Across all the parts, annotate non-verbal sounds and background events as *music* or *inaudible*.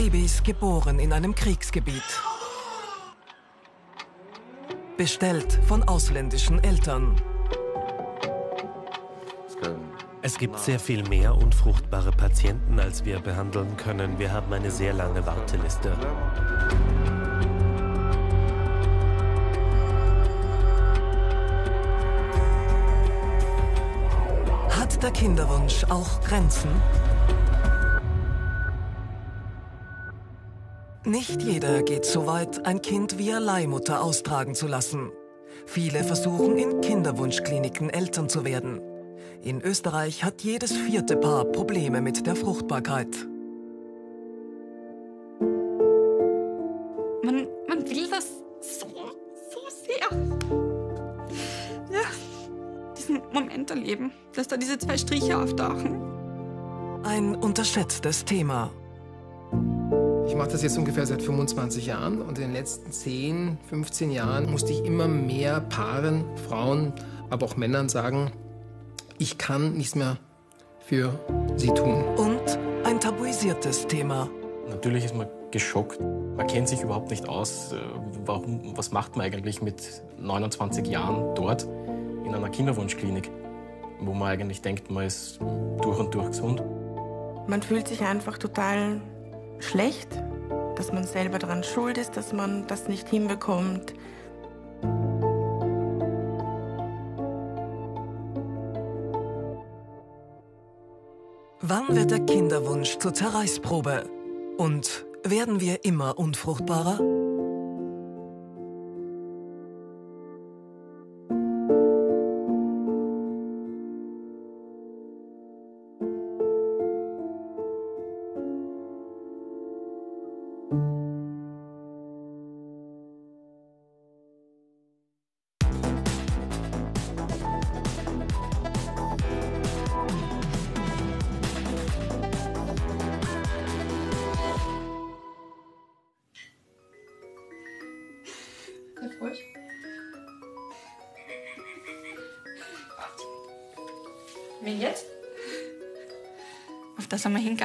Babys geboren in einem Kriegsgebiet. Bestellt von ausländischen Eltern. Es gibt sehr viel mehr unfruchtbare Patienten, als wir behandeln können. Wir haben eine sehr lange Warteliste. Hat der Kinderwunsch auch Grenzen? Nicht jeder geht so weit, ein Kind via Leihmutter austragen zu lassen. Viele versuchen in Kinderwunschkliniken Eltern zu werden. In Österreich hat jedes vierte Paar Probleme mit der Fruchtbarkeit. Man, man will das so, so sehr. Ja, diesen Moment erleben, dass da diese zwei Striche auftauchen. Ein unterschätztes Thema. Ich mache das jetzt ungefähr seit 25 Jahren und in den letzten 10, 15 Jahren musste ich immer mehr Paaren, Frauen, aber auch Männern sagen, ich kann nichts mehr für sie tun. Und ein tabuisiertes Thema. Natürlich ist man geschockt. Man kennt sich überhaupt nicht aus. Äh, warum, was macht man eigentlich mit 29 Jahren dort in einer Kinderwunschklinik, wo man eigentlich denkt, man ist durch und durch gesund? Man fühlt sich einfach total schlecht, dass man selber daran schuld ist, dass man das nicht hinbekommt. Wann wird der Kinderwunsch zur Zerreißprobe? Und werden wir immer unfruchtbarer?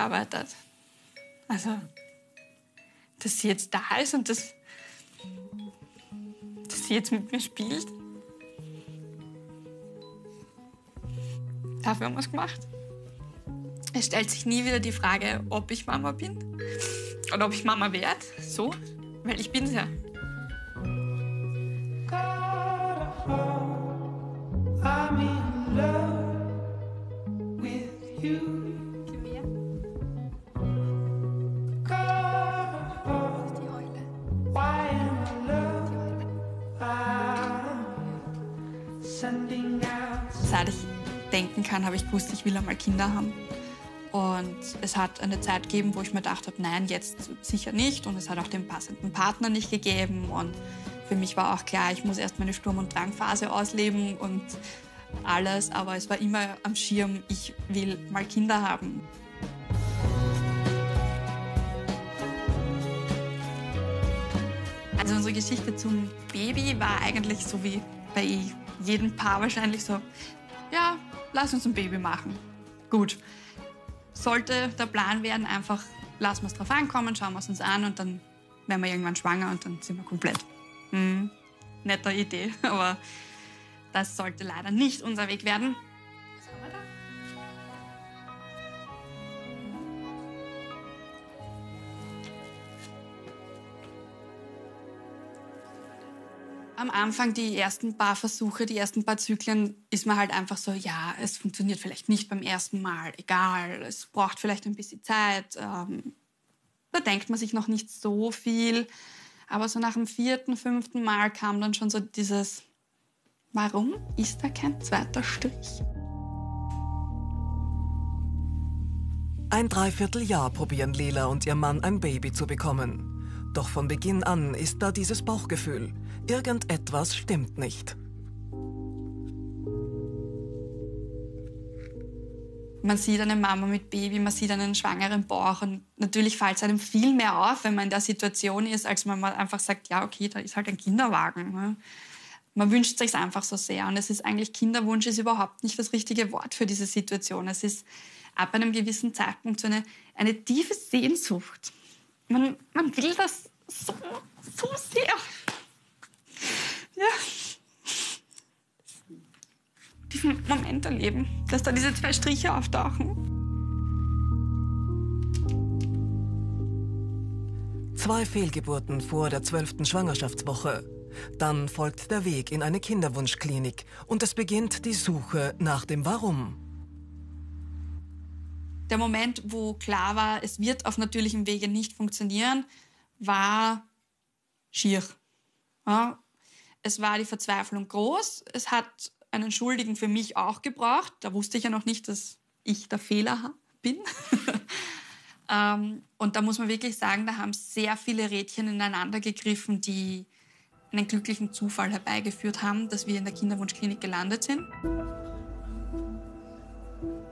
Hingearbeitet. Also, dass sie jetzt da ist und dass, dass sie jetzt mit mir spielt. Dafür haben wir es gemacht. Es stellt sich nie wieder die Frage, ob ich Mama bin oder ob ich Mama werde. So, weil ich bin's ja. Einmal Kinder haben. Und es hat eine Zeit gegeben, wo ich mir gedacht habe, nein, jetzt sicher nicht. Und es hat auch den passenden Partner nicht gegeben. Und für mich war auch klar, ich muss erst meine Sturm- und Drangphase ausleben und alles. Aber es war immer am Schirm, ich will mal Kinder haben. Also unsere Geschichte zum Baby war eigentlich so wie bei jedem Paar wahrscheinlich so, ja, lass uns ein Baby machen. Gut. Sollte der Plan werden, einfach lassen wir es drauf ankommen, schauen wir es uns an und dann werden wir irgendwann schwanger und dann sind wir komplett. Hm, netter Idee, *laughs* aber das sollte leider nicht unser Weg werden. Am Anfang, die ersten paar Versuche, die ersten paar Zyklen, ist man halt einfach so, ja, es funktioniert vielleicht nicht beim ersten Mal, egal, es braucht vielleicht ein bisschen Zeit. Ähm, da denkt man sich noch nicht so viel. Aber so nach dem vierten, fünften Mal kam dann schon so dieses, warum ist da kein zweiter Strich? Ein Dreivierteljahr probieren Lela und ihr Mann ein Baby zu bekommen. Doch von Beginn an ist da dieses Bauchgefühl. Irgendetwas stimmt nicht. Man sieht eine Mama mit Baby, man sieht einen schwangeren Bauch und natürlich fällt es einem viel mehr auf, wenn man in der Situation ist, als wenn man einfach sagt, ja okay, da ist halt ein Kinderwagen. ne? Man wünscht sich einfach so sehr und es ist eigentlich Kinderwunsch ist überhaupt nicht das richtige Wort für diese Situation. Es ist ab einem gewissen Zeitpunkt so eine, eine tiefe Sehnsucht. Man, man will das so, so sehr. Ja. Diesen Moment erleben, dass da diese zwei Striche auftauchen. Zwei Fehlgeburten vor der zwölften Schwangerschaftswoche. Dann folgt der Weg in eine Kinderwunschklinik und es beginnt die Suche nach dem Warum. Der Moment, wo klar war, es wird auf natürlichem Wege nicht funktionieren, war schier. Ja, es war die Verzweiflung groß. Es hat einen Schuldigen für mich auch gebraucht. Da wusste ich ja noch nicht, dass ich der Fehler bin. *laughs* ähm, und da muss man wirklich sagen, da haben sehr viele Rädchen ineinander gegriffen, die einen glücklichen Zufall herbeigeführt haben, dass wir in der Kinderwunschklinik gelandet sind.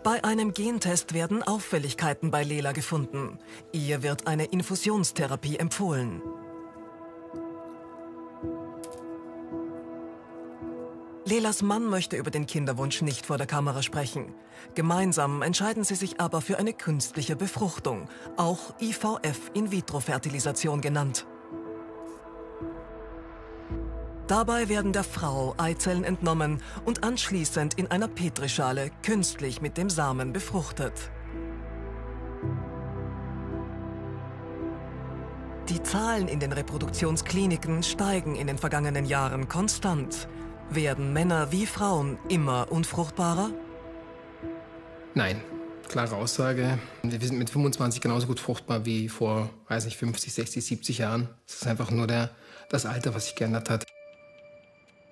Bei einem Gentest werden Auffälligkeiten bei Lela gefunden. Ihr wird eine Infusionstherapie empfohlen. Lelas Mann möchte über den Kinderwunsch nicht vor der Kamera sprechen. Gemeinsam entscheiden sie sich aber für eine künstliche Befruchtung, auch IVF In-vitro-Fertilisation genannt. Dabei werden der Frau Eizellen entnommen und anschließend in einer Petrischale künstlich mit dem Samen befruchtet. Die Zahlen in den Reproduktionskliniken steigen in den vergangenen Jahren konstant. Werden Männer wie Frauen immer unfruchtbarer? Nein, klare Aussage. Wir sind mit 25 genauso gut fruchtbar wie vor, weiß nicht, 50, 60, 70 Jahren. Es ist einfach nur der, das Alter, was sich geändert hat.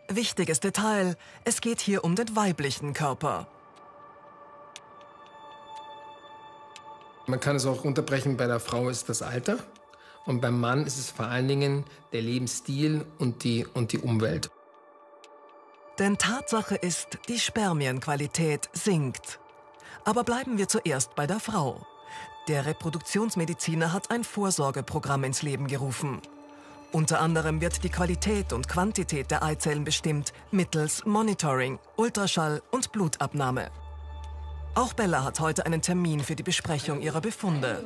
Wichtiges Detail, es geht hier um den weiblichen Körper. Man kann es auch unterbrechen, bei der Frau ist das Alter und beim Mann ist es vor allen Dingen der Lebensstil und die, und die Umwelt. Denn Tatsache ist, die Spermienqualität sinkt. Aber bleiben wir zuerst bei der Frau. Der Reproduktionsmediziner hat ein Vorsorgeprogramm ins Leben gerufen. Unter anderem wird die Qualität und Quantität der Eizellen bestimmt mittels Monitoring, Ultraschall und Blutabnahme. Auch Bella hat heute einen Termin für die Besprechung ihrer Befunde.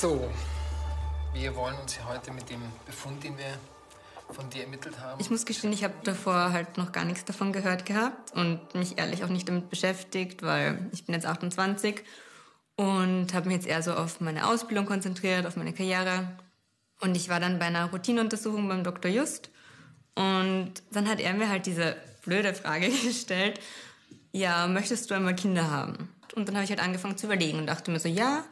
So, wir wollen uns heute mit dem Befund, den wir von dir ermittelt haben? Ich muss gestehen, ich habe davor halt noch gar nichts davon gehört gehabt und mich ehrlich auch nicht damit beschäftigt, weil ich bin jetzt 28 und habe mich jetzt eher so auf meine Ausbildung konzentriert, auf meine Karriere. Und ich war dann bei einer Routineuntersuchung beim Dr. Just und dann hat er mir halt diese blöde Frage *laughs* gestellt, ja, möchtest du einmal Kinder haben? Und dann habe ich halt angefangen zu überlegen und dachte mir so, ja,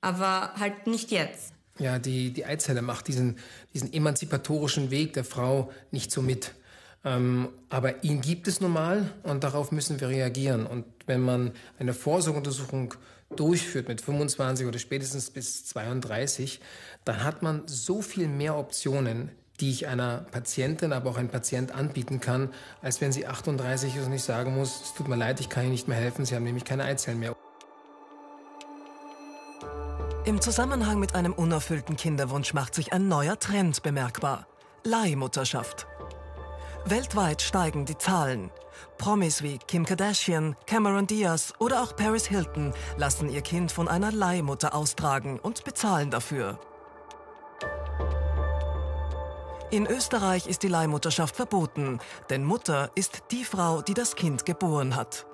aber halt nicht jetzt. Ja, die, die Eizelle macht diesen, diesen emanzipatorischen Weg der Frau nicht so mit. Ähm, aber ihn gibt es nun mal und darauf müssen wir reagieren. Und wenn man eine Vorsorgeuntersuchung durchführt mit 25 oder spätestens bis 32, dann hat man so viel mehr Optionen, die ich einer Patientin, aber auch einem Patient anbieten kann, als wenn sie 38 ist und ich sagen muss, es tut mir leid, ich kann Ihnen nicht mehr helfen, Sie haben nämlich keine Eizellen mehr. Im Zusammenhang mit einem unerfüllten Kinderwunsch macht sich ein neuer Trend bemerkbar. Leihmutterschaft. Weltweit steigen die Zahlen. Promis wie Kim Kardashian, Cameron Diaz oder auch Paris Hilton lassen ihr Kind von einer Leihmutter austragen und bezahlen dafür. In Österreich ist die Leihmutterschaft verboten, denn Mutter ist die Frau, die das Kind geboren hat.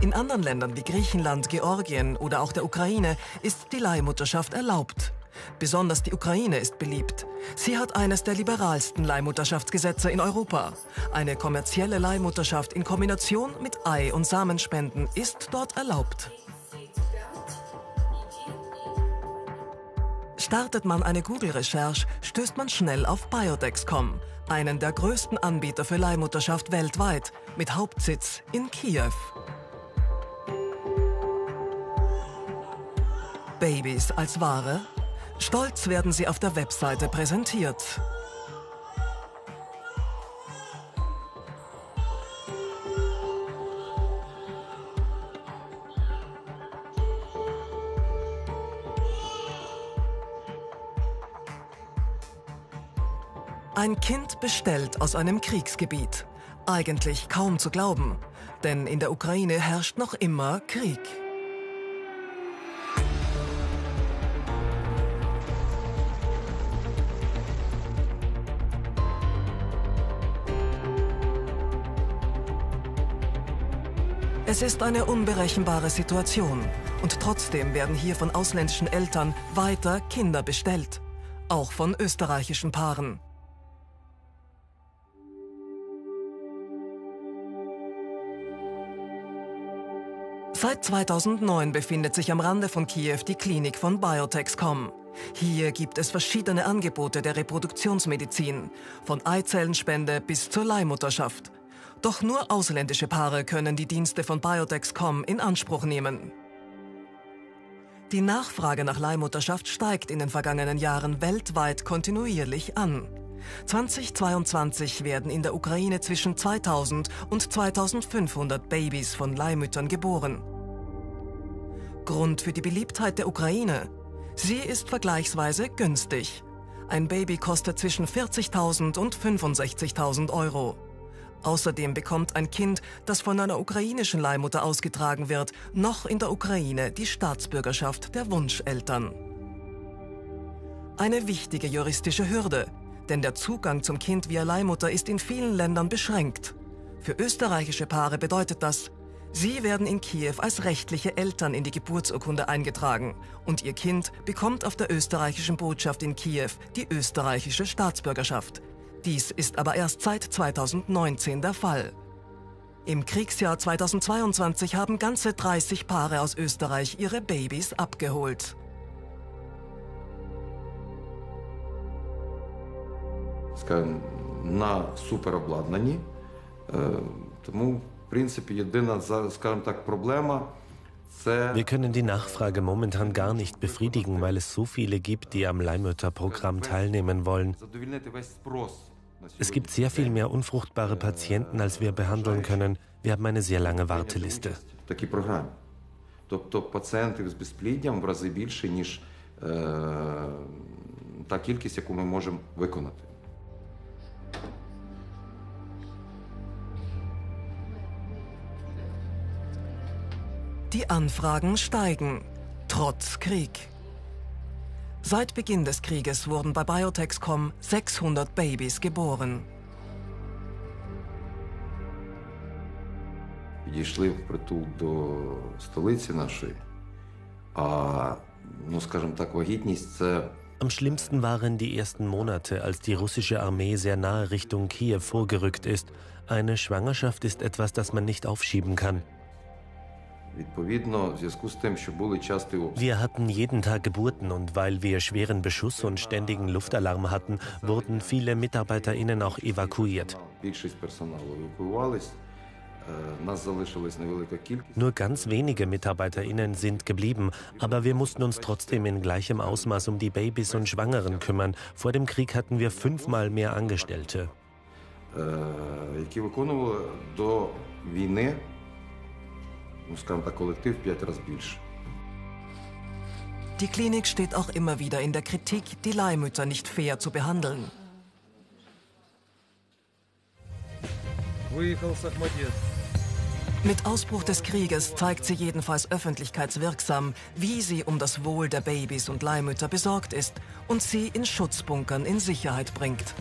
In anderen Ländern wie Griechenland, Georgien oder auch der Ukraine ist die Leihmutterschaft erlaubt. Besonders die Ukraine ist beliebt. Sie hat eines der liberalsten Leihmutterschaftsgesetze in Europa. Eine kommerzielle Leihmutterschaft in Kombination mit Ei- und Samenspenden ist dort erlaubt. Startet man eine Google-Recherche, stößt man schnell auf Biodex.com, einen der größten Anbieter für Leihmutterschaft weltweit, mit Hauptsitz in Kiew. Babys als Ware? Stolz werden sie auf der Webseite präsentiert. Ein Kind bestellt aus einem Kriegsgebiet. Eigentlich kaum zu glauben, denn in der Ukraine herrscht noch immer Krieg. Es ist eine unberechenbare Situation und trotzdem werden hier von ausländischen Eltern weiter Kinder bestellt, auch von österreichischen Paaren. Seit 2009 befindet sich am Rande von Kiew die Klinik von Biotexcom. Hier gibt es verschiedene Angebote der Reproduktionsmedizin, von Eizellenspende bis zur Leihmutterschaft. Doch nur ausländische Paare können die Dienste von Biotexcom in Anspruch nehmen. Die Nachfrage nach Leihmutterschaft steigt in den vergangenen Jahren weltweit kontinuierlich an. 2022 werden in der Ukraine zwischen 2000 und 2500 Babys von Leihmüttern geboren. Grund für die Beliebtheit der Ukraine? Sie ist vergleichsweise günstig. Ein Baby kostet zwischen 40.000 und 65.000 Euro. Außerdem bekommt ein Kind, das von einer ukrainischen Leihmutter ausgetragen wird, noch in der Ukraine die Staatsbürgerschaft der Wunscheltern. Eine wichtige juristische Hürde, denn der Zugang zum Kind via Leihmutter ist in vielen Ländern beschränkt. Für österreichische Paare bedeutet das, sie werden in Kiew als rechtliche Eltern in die Geburtsurkunde eingetragen und ihr Kind bekommt auf der österreichischen Botschaft in Kiew die österreichische Staatsbürgerschaft. Dies ist aber erst seit 2019 der Fall. Im Kriegsjahr 2022 haben ganze 30 Paare aus Österreich ihre Babys abgeholt. Скажімо, на суперобладнанні. Тому, в принципі, єдина, скажімо так, проблема wir können die Nachfrage momentan gar nicht befriedigen, weil es so viele gibt, die am Leihmütterprogramm teilnehmen wollen. Es gibt sehr viel mehr unfruchtbare Patienten, als wir behandeln können. Wir haben eine sehr lange Warteliste. Тобто пацієнтів з безпліддям в рази більше, ніж е, та кількість, яку ми можемо виконати. Die Anfragen steigen, trotz Krieg. Seit Beginn des Krieges wurden bei Biotexcom 600 Babys geboren. Підійшли в притул до столиці нашої, а ну скажімо так, вагітність це. Am schlimmsten waren die ersten Monate, als die russische Armee sehr nahe Richtung Kiew vorgerückt ist. Eine Schwangerschaft ist etwas, das man nicht aufschieben kann. Wir hatten jeden Tag Geburten und weil wir schweren Beschuss und ständigen Luftalarm hatten, wurden viele MitarbeiterInnen auch evakuiert. Nur ganz wenige MitarbeiterInnen sind geblieben, aber wir mussten uns trotzdem in gleichem Ausmaß um die Babys und Schwangeren kümmern. Vor dem Krieg hatten wir fünfmal mehr Angestellte. які виконували до війни ну, скажімо так, колектив в п'ять разів більше. Die Klinik steht auch immer wieder in der Kritik, die Leihmütter nicht fair zu behandeln. Mit Ausbruch des Krieges zeigt sie jedenfalls öffentlichkeitswirksam, wie sie um das Wohl der Babys und Leihmütter besorgt ist und sie in Schutzbunkern in Sicherheit bringt.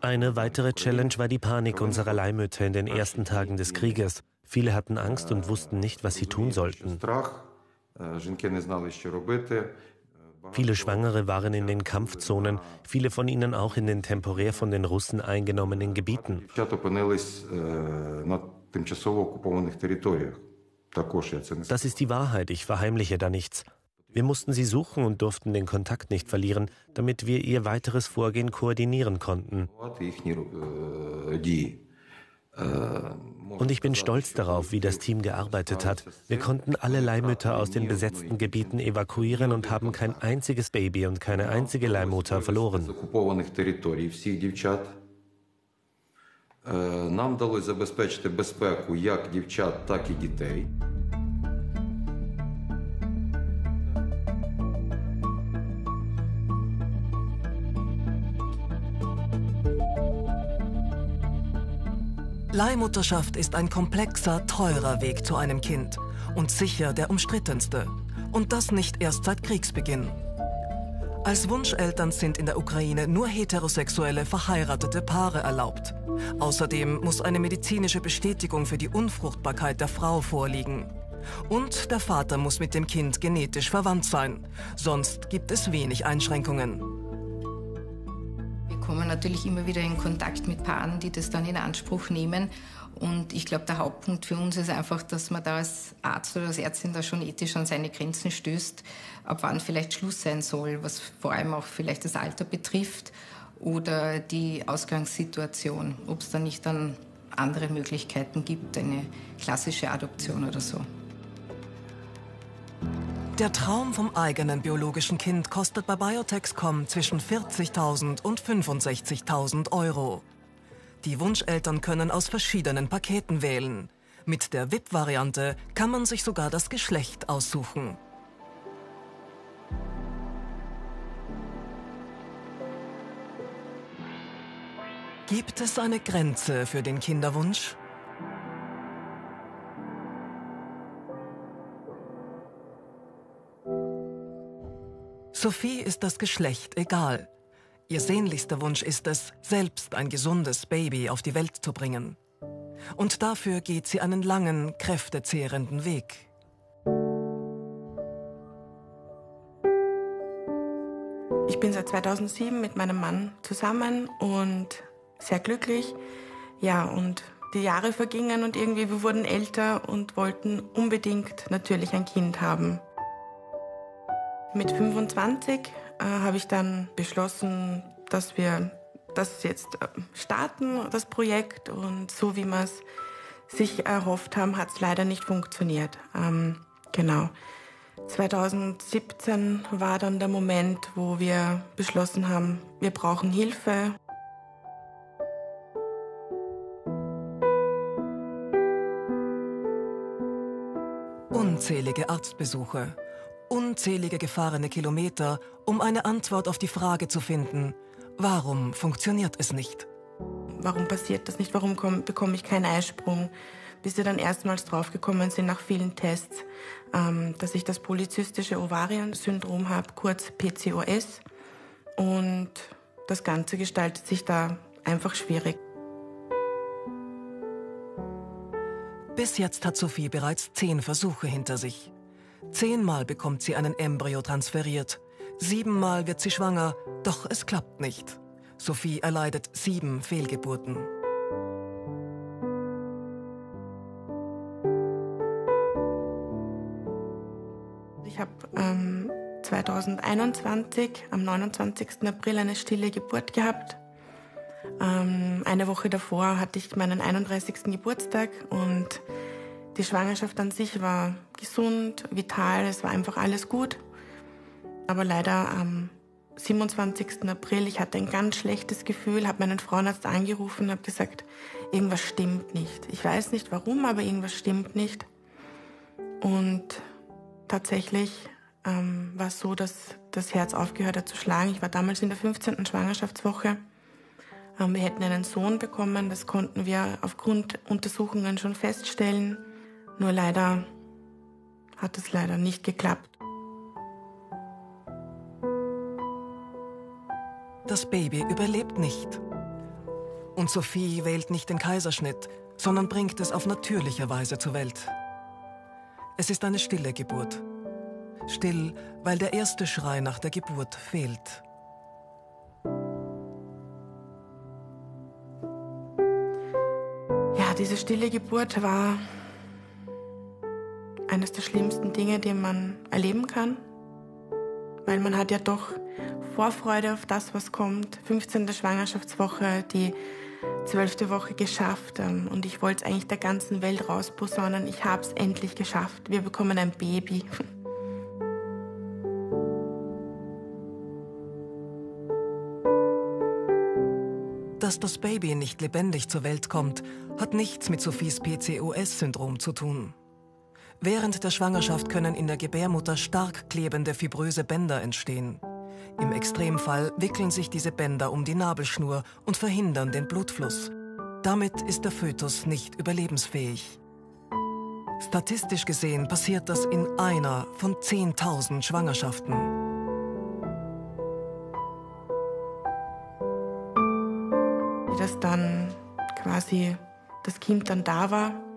Eine weitere Challenge war die Panik unserer Leihmütter in den ersten Tagen des Krieges. Viele hatten Angst und wussten nicht, was sie tun sollten. Viele Schwangere waren in den Kampfzonen, viele von ihnen auch in den temporär von den Russen eingenommenen Gebieten. Das ist die Wahrheit, ich verheimliche da nichts. Wir mussten sie suchen und durften den Kontakt nicht verlieren, damit wir ihr weiteres Vorgehen koordinieren konnten. Und ich bin stolz darauf, wie das Team gearbeitet hat. Wir konnten alle Leihmütter aus den besetzten Gebieten evakuieren und haben kein einziges Baby und keine einzige Leihmutter verloren. Нам вдалося забезпечити безпеку як дівчат, так і дітей. Leihmutterschaft ist ein komplexer, teurer Weg zu einem Kind und sicher der umstrittenste. Und das nicht erst seit Kriegsbeginn. Als Wunscheltern sind in der Ukraine nur heterosexuelle, verheiratete Paare erlaubt. Außerdem muss eine medizinische Bestätigung für die Unfruchtbarkeit der Frau vorliegen. Und der Vater muss mit dem Kind genetisch verwandt sein. Sonst gibt es wenig Einschränkungen kommen natürlich immer wieder in Kontakt mit Paaren, die das dann in Anspruch nehmen. Und ich glaube, der Hauptpunkt für uns ist einfach, dass man da als Arzt oder als Ärztin da schon ethisch an seine Grenzen stößt, ab wann vielleicht Schluss sein soll, was vor allem auch vielleicht das Alter betrifft oder die Ausgangssituation, ob es da nicht dann andere Möglichkeiten gibt, eine klassische Adoption oder so. Der Traum vom eigenen biologischen Kind kostet bei Biotexcom zwischen 40.000 und 65.000 Euro. Die Wunscheltern können aus verschiedenen Paketen wählen. Mit der VIP-Variante kann man sich sogar das Geschlecht aussuchen. Gibt es eine Grenze für den Kinderwunsch? Sophie ist das Geschlecht egal. Ihr sehnlichster Wunsch ist es, selbst ein gesundes Baby auf die Welt zu bringen. Und dafür geht sie einen langen, kräftezehrenden Weg. Ich bin seit 2007 mit meinem Mann zusammen und sehr glücklich. Ja, und die Jahre vergingen und irgendwie wir wurden älter und wollten unbedingt natürlich ein Kind haben. Mit 25 äh, habe ich dann beschlossen, dass wir das jetzt äh, starten, das Projekt. Und so wie wir es sich erhofft haben, hat es leider nicht funktioniert. Ähm, genau. 2017 war dann der Moment, wo wir beschlossen haben, wir brauchen Hilfe. Unzählige Arztbesuche, unzählige gefahrene Kilometer, um eine Antwort auf die Frage zu finden, warum funktioniert es nicht? Warum passiert das nicht? Warum komm, bekomme ich keinen Eisprung? Bis wir dann erstmals draufgekommen sind nach vielen Tests, ähm, dass ich das polyzystische Ovariensyndrom habe, kurz PCOS. Und das Ganze gestaltet sich da einfach schwierig. Bis jetzt hat Sophie bereits zehn Versuche hinter sich. Zehnmal bekommt sie einen Embryo transferiert. Siebenmal wird sie schwanger, doch es klappt nicht. Sophie erleidet sieben Fehlgeburten. Ich habe ähm, 2021 am 29. April eine stille Geburt gehabt. Ähm, eine Woche davor hatte ich meinen 31. Geburtstag und die Schwangerschaft an sich war gesund, vital, es war einfach alles gut. Aber leider am 27. April, ich hatte ein ganz schlechtes Gefühl, habe meinen Frauenarzt angerufen, habe gesagt, irgendwas stimmt nicht. Ich weiß nicht warum, aber irgendwas stimmt nicht. Und tatsächlich ähm, war es so, dass das Herz aufgehört hat zu schlagen. Ich war damals in der 15. Schwangerschaftswoche. Ähm, wir hätten einen Sohn bekommen, das konnten wir aufgrund Untersuchungen schon feststellen. Nur leider hat es leider nicht geklappt. Das Baby überlebt nicht. Und Sophie wählt nicht den Kaiserschnitt, sondern bringt es auf natürliche Weise zur Welt. Es ist eine stille Geburt. Still, weil der erste Schrei nach der Geburt fehlt. Ja, diese stille Geburt war eines der schlimmsten Dinge, die man erleben kann. weil man hat ja doch Vorfreude auf das, was kommt. 15. Schwangerschaftswoche, die zwölfte Woche geschafft ähm, und ich wollte es eigentlich der ganzen Welt rausposaunen. Ich habe es endlich geschafft. Wir bekommen ein Baby. *laughs* Dass das Baby nicht lebendig zur Welt kommt, hat nichts mit Sophies PCOS-Syndrom zu tun. Während der Schwangerschaft können in der Gebärmutter stark klebende fibröse Bänder entstehen. Im Extremfall wickeln sich diese Bänder um die Nabelschnur und verhindern den Blutfluss. Damit ist der Fötus nicht überlebensfähig. Statistisch gesehen passiert das in einer von 10.000 Schwangerschaften. Wie das dann quasi das Kind dann da war,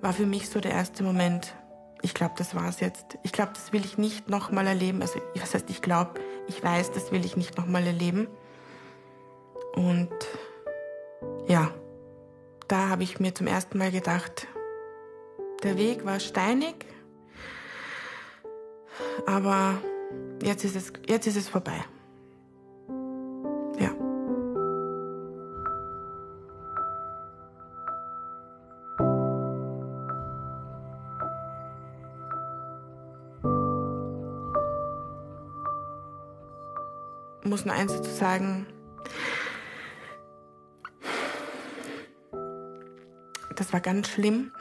war für mich so der erste Moment, ich glaube, das war's jetzt. Ich glaube, das will ich nicht nochmal erleben. Also, was heißt, ich glaube, ich weiß, das will ich nicht nochmal erleben. Und ja, da habe ich mir zum ersten Mal gedacht, der Weg war steinig, aber jetzt ist es, jetzt ist es vorbei. Muss nur eins dazu sagen. Das war ganz schlimm,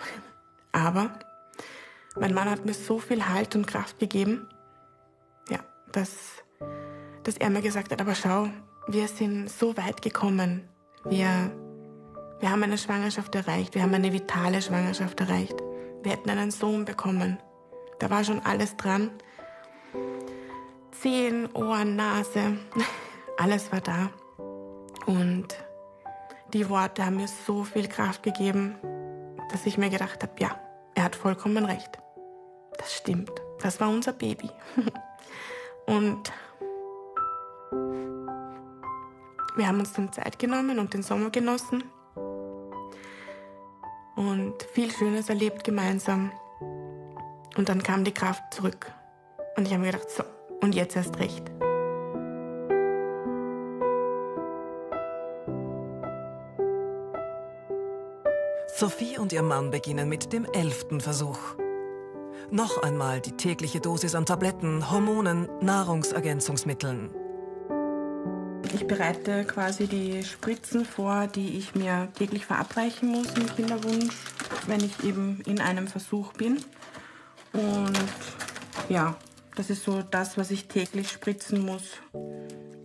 aber mein Mann hat mir so viel Halt und Kraft gegeben, ja, dass, dass er mir gesagt hat, aber schau, wir sind so weit gekommen. Wir, wir haben eine Schwangerschaft erreicht, wir haben eine vitale Schwangerschaft erreicht. Wir hätten einen Sohn bekommen. Da war schon alles dran. Zehen, Ohren, Nase, *laughs* alles war da. Und die Worte haben mir so viel Kraft gegeben, dass ich mir gedacht habe, ja, er hat vollkommen recht. Das stimmt. Das war unser Baby. *laughs* Und wir haben uns dann Zeit genommen und den Sommer genossen und viel Schönes erlebt gemeinsam. Und dann kam die Kraft zurück. Und ich habe mir gedacht, so, und jetzt erst recht. Sophie und ihr Mann beginnen mit dem elften Versuch. Noch einmal die tägliche Dosis an Tabletten, Hormonen, Nahrungsergänzungsmitteln. Ich bereite quasi die Spritzen vor, die ich mir täglich verabreichen muss im Kinderwunsch, wenn ich eben in einem Versuch bin. Und ja, das ist so das, was ich täglich spritzen muss,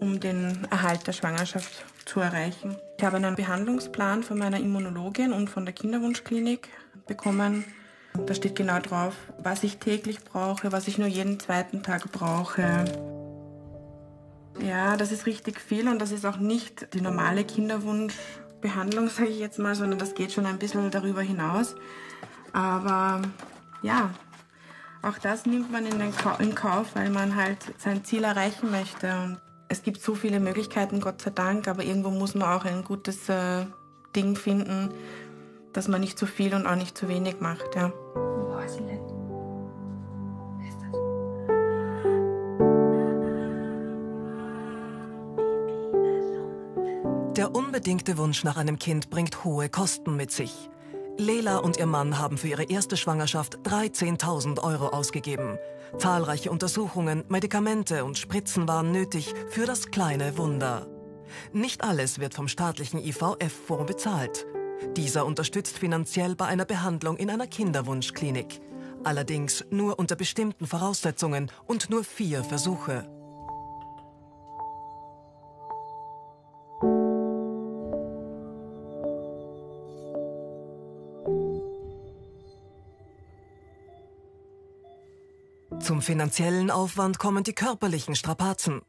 um den Erhalt der Schwangerschaft zu erreichen. Ich habe einen Behandlungsplan von meiner Immunologin und von der Kinderwunschklinik bekommen. Da steht genau drauf, was ich täglich brauche, was ich nur jeden zweiten Tag brauche. Ja, das ist richtig viel und das ist auch nicht die normale Kinderwunschbehandlung, *laughs* sage ich jetzt mal, sondern das geht schon ein bisschen darüber hinaus. Aber ja, auch das nimmt man in, den Ka in Kauf, weil man halt sein Ziel erreichen möchte. Und es gibt so viele Möglichkeiten, Gott sei Dank, aber irgendwo muss man auch ein gutes äh, Ding finden, dass man nicht zu viel und auch nicht zu wenig macht. Ja. Der unbedingte Wunsch nach einem Kind bringt hohe Kosten mit sich. Lela und ihr Mann haben für ihre erste Schwangerschaft 13.000 Euro ausgegeben. Zahlreiche Untersuchungen, Medikamente und Spritzen waren nötig für das kleine Wunder. Nicht alles wird vom staatlichen IVF-Fonds bezahlt. Dieser unterstützt finanziell bei einer Behandlung in einer Kinderwunschklinik. Allerdings nur unter bestimmten Voraussetzungen und nur vier Versuche. Zum finanziellen Aufwand kommen die körperlichen Strapazen.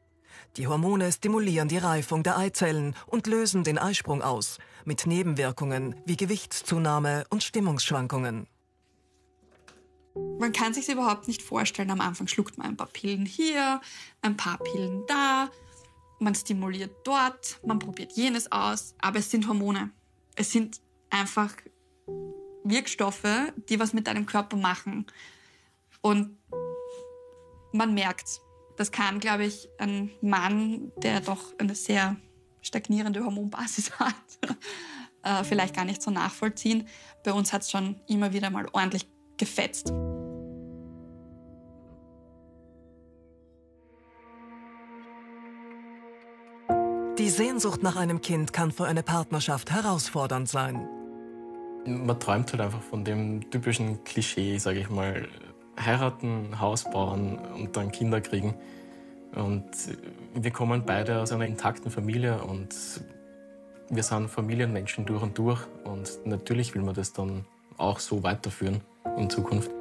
Die Hormone stimulieren die Reifung der Eizellen und lösen den Eisprung aus, mit Nebenwirkungen wie Gewichtszunahme und Stimmungsschwankungen. Man kann sich überhaupt nicht vorstellen. Am Anfang schluckt man ein paar Pillen hier, ein paar Pillen da, man stimuliert dort, man probiert jenes aus, aber es sind Hormone. Es sind einfach Wirkstoffe, die was mit deinem Körper machen. Und man merkt Das kann, glaube ich, ein Mann, der doch eine sehr stagnierende Hormonbasis *laughs* hat, äh, vielleicht gar nicht so nachvollziehen. Bei uns hat es schon immer wieder mal ordentlich gefetzt. Die Sehnsucht nach einem Kind kann für eine Partnerschaft herausfordernd sein. Man träumt halt einfach von dem typischen Klischee, sage ich mal, heiraten, Haus bauen und dann Kinder kriegen. Und wir kommen beide aus einer intakten Familie und wir sind Familienmenschen durch und durch. Und natürlich will man das dann auch so weiterführen in Zukunft.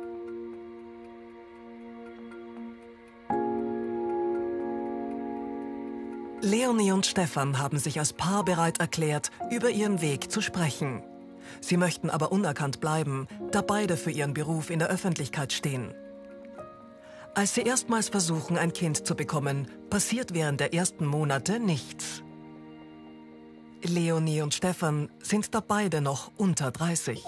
Leonie und Stefan haben sich als Paar bereit erklärt, über ihren Weg zu sprechen. Sie möchten aber unerkannt bleiben, da beide für ihren Beruf in der Öffentlichkeit stehen. Als sie erstmals versuchen, ein Kind zu bekommen, passiert während der ersten Monate nichts. Leonie und Stefan sind da beide noch unter 30.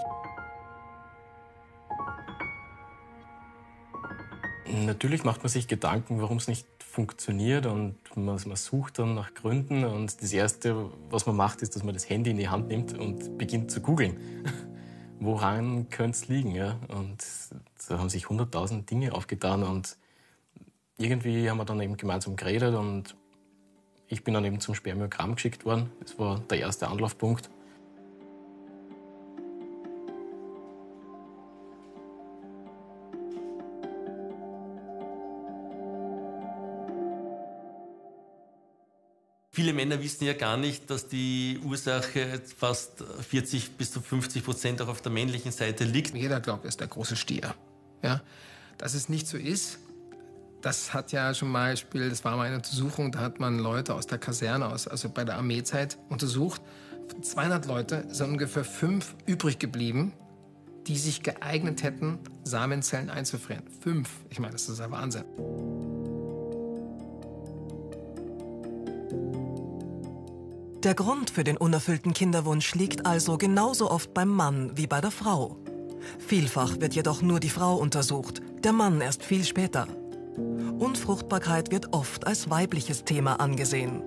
Natürlich macht man sich Gedanken, warum es nicht funktioniert und man, man, sucht dann nach Gründen und das Erste, was man macht, ist, dass man das Handy in die Hand nimmt und beginnt zu googeln. *laughs* Woran könnte es liegen? Ja? Und da haben sich hunderttausend Dinge aufgetan und irgendwie haben wir dann eben gemeinsam geredet und ich bin dann eben zum Spermiogramm geschickt worden. Das war der erste Anlaufpunkt. Viele Männer wissen ja gar nicht, dass die Ursache fast 40 bis zu 50 Prozent auch auf der männlichen Seite liegt. Jeder glaubt, er ist der große Stier. Ja? Dass es nicht so ist, das hat ja zum Beispiel, das war mal eine Untersuchung, da hat man Leute aus der Kaserne, aus, also bei der Armeezeit, untersucht. 200 Leute sind ungefähr fünf übrig geblieben, die sich geeignet hätten, Samenzellen einzufrieren. Fünf. Ich meine, das ist ja Wahnsinn. Der Grund für den unerfüllten Kinderwunsch liegt also genauso oft beim Mann wie bei der Frau. Vielfach wird jedoch nur die Frau untersucht, der Mann erst viel später. Unfruchtbarkeit wird oft als weibliches Thema angesehen.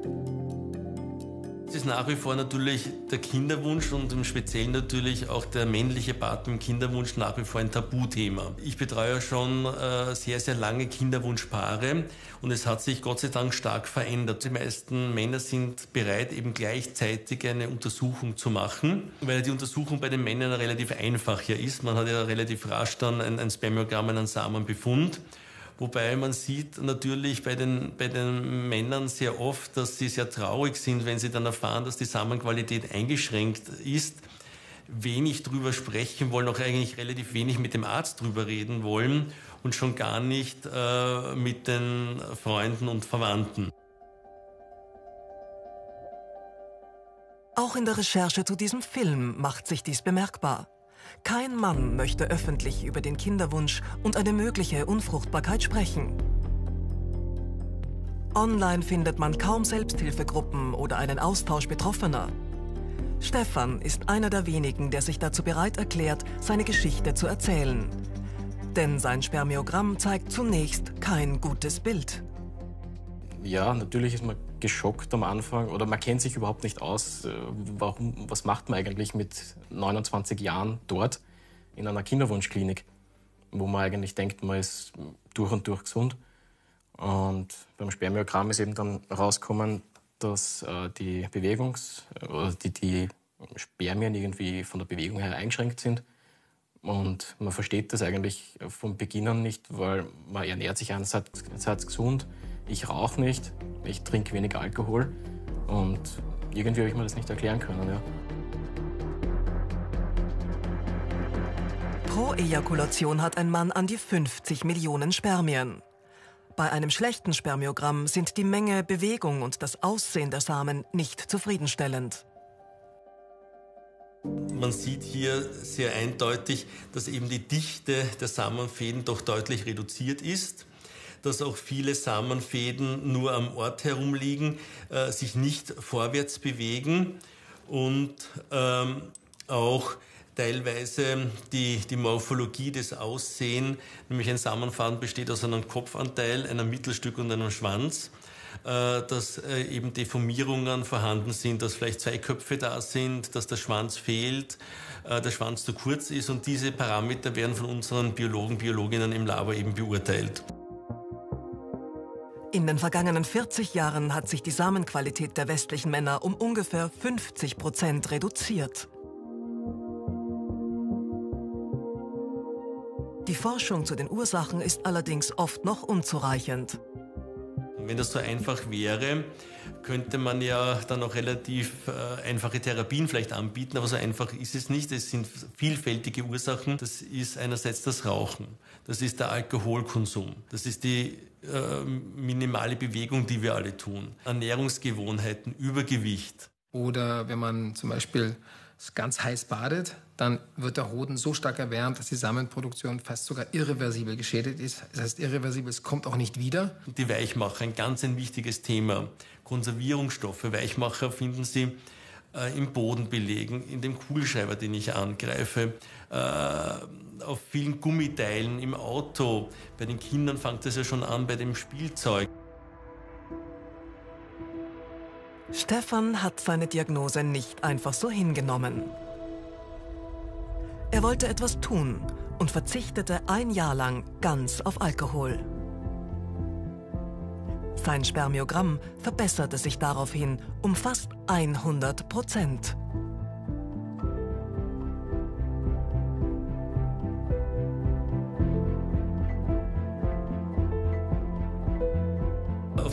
Es ist nach wie vor natürlich der Kinderwunsch und im Speziellen natürlich auch der männliche Part im Kinderwunsch nach wie vor ein Tabuthema. Ich betreue schon äh, sehr, sehr lange Kinderwunschpaare und es hat sich Gott sei Dank stark verändert. Die meisten Männer sind bereit, eben gleichzeitig eine Untersuchung zu machen, weil die Untersuchung bei den Männern relativ einfach ja ist. Man hat ja relativ rasch dann ein, ein Spermiogramm, einen Samenbefund. Wobei man sieht natürlich bei den, bei den Männern sehr oft, dass sie sehr traurig sind, wenn sie dann erfahren, dass die Samenqualität eingeschränkt ist, wenig drüber sprechen wollen, auch eigentlich relativ wenig mit dem Arzt drüber reden wollen und schon gar nicht äh, mit den Freunden und Verwandten. Auch in der Recherche zu diesem Film macht sich dies bemerkbar. Kein Mann möchte öffentlich über den Kinderwunsch und eine mögliche Unfruchtbarkeit sprechen. Online findet man kaum Selbsthilfegruppen oder einen Austausch Betroffener. Stefan ist einer der wenigen, der sich dazu bereit erklärt, seine Geschichte zu erzählen. Denn sein Spermiogramm zeigt zunächst kein gutes Bild. Ja, natürlich ist man geschockt am Anfang oder man kennt sich überhaupt nicht aus. Äh, warum, was macht man eigentlich mit 29 Jahren dort in einer Kinderwunschklinik, wo man eigentlich denkt, man ist durch und durch gesund. Und beim Spermiogramm ist eben dann rausgekommen, dass äh, die Bewegungs- oder die, die Spermien irgendwie von der Bewegung her eingeschränkt sind. Und man versteht das eigentlich von Beginn an nicht, weil man ernährt sich einerseits gesund, ich rauche nicht, ich trinke wenig Alkohol und irgendwie habe ich mir das nicht erklären können. Ja. Pro Ejakulation hat ein Mann an die 50 Millionen Spermien. Bei einem schlechten Spermiogramm sind die Menge, Bewegung und das Aussehen der Samen nicht zufriedenstellend. Man sieht hier sehr eindeutig, dass eben die Dichte der Samenfäden doch deutlich reduziert ist dass auch viele Samenfäden nur am Ort herumliegen, äh, sich nicht vorwärts bewegen und ähm, auch teilweise die, die Morphologie des Aussehen, nämlich ein Samenfaden besteht aus einem Kopfanteil, einem Mittelstück und einem Schwanz äh, dass äh, eben Deformierungen vorhanden sind, dass vielleicht zwei Köpfe da sind, dass der Schwanz fehlt, äh, der Schwanz zu kurz ist und diese Parameter werden von unseren Biologen, Biologinnen im Labor eben beurteilt. In den vergangenen 40 Jahren hat sich die Samenqualität der westlichen Männer um ungefähr 50 Prozent reduziert. Die Forschung zu den Ursachen ist allerdings oft noch unzureichend. Wenn das so einfach wäre, könnte man ja dann auch relativ äh, einfache Therapien vielleicht anbieten, aber so einfach ist es nicht. Es sind vielfältige Ursachen. Das ist einerseits das Rauchen, das ist der Alkoholkonsum, das ist die äh, minimale Bewegung, die wir alle tun, Ernährungsgewohnheiten, Übergewicht. Oder wenn man zum Beispiel ganz heiß badet, dann wird der Hoden so stark erwärmt, dass die Samenproduktion fast sogar irreversibel geschädigt ist. Das heißt, irreversibel, es kommt auch nicht wieder. Die Weichmacher, ein ganz ein wichtiges Thema. Konservierungsstoffe, Weichmacher finden Sie äh, im Boden belegen, in dem Kugelschreiber, den ich angreife, äh, auf vielen Gummiteilen im Auto. Bei den Kindern fängt das ja schon an bei dem Spielzeug. Stefan hat seine Diagnose nicht einfach so hingenommen. Er wollte etwas tun und verzichtete ein Jahr lang ganz auf Alkohol. Sein Spermiogramm verbesserte sich daraufhin um fast 100 Prozent.